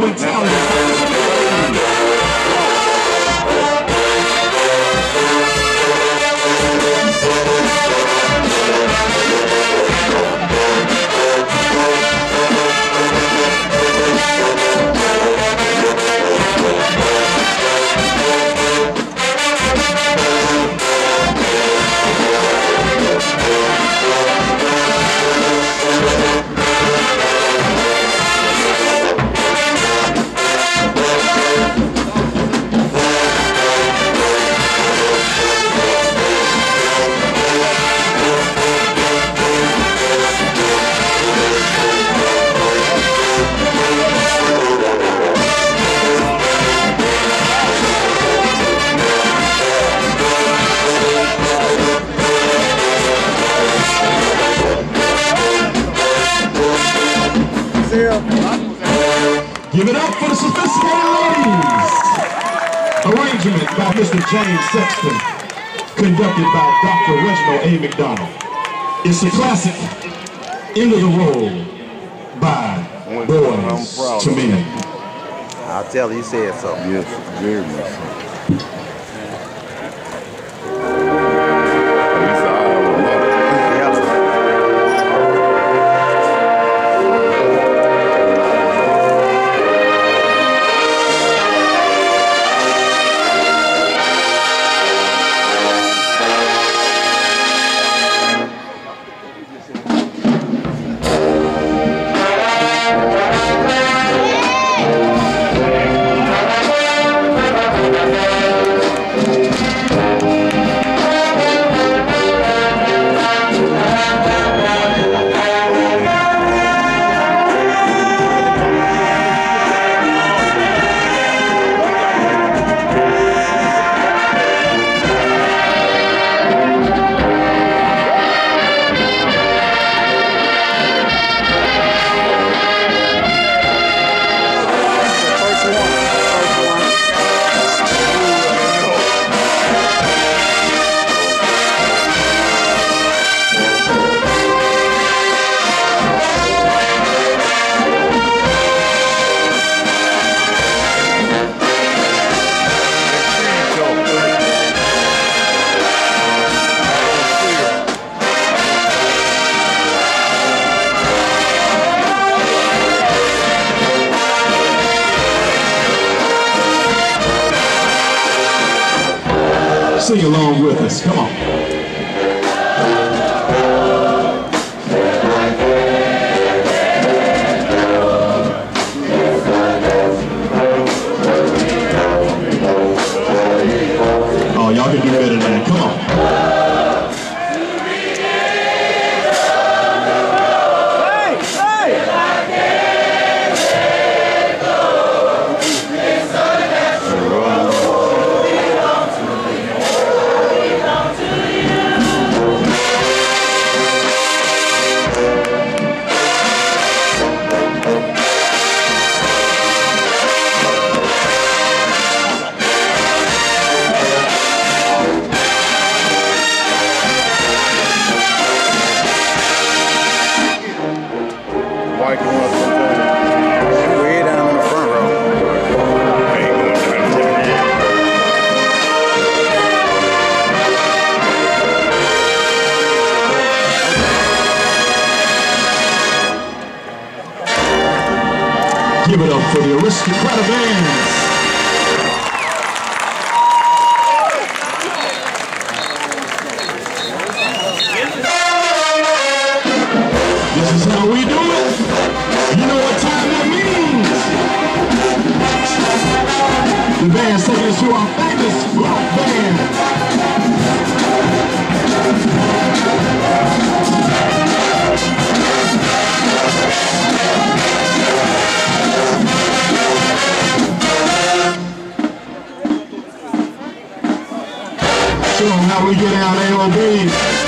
people in Give it up for the sophisticated ladies. Arrangement by Mr. James Sexton, conducted by Dr. Reginald A. McDonald. It's a classic, End of the Road by Boyz II Men. I'll tell you, you said so. Yes, very much so. Sing along with us, come on. White going up. Way down in the front row. I ain't going down there. Give it up for the aristocrat bands. Get down AOB.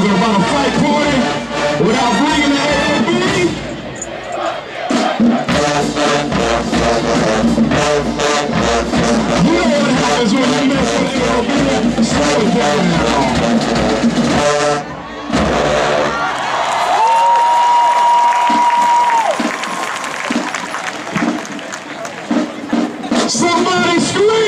was about a fight party without bringing the AOB. You know what happens when you mess with AOB? Slow it down. Somebody scream!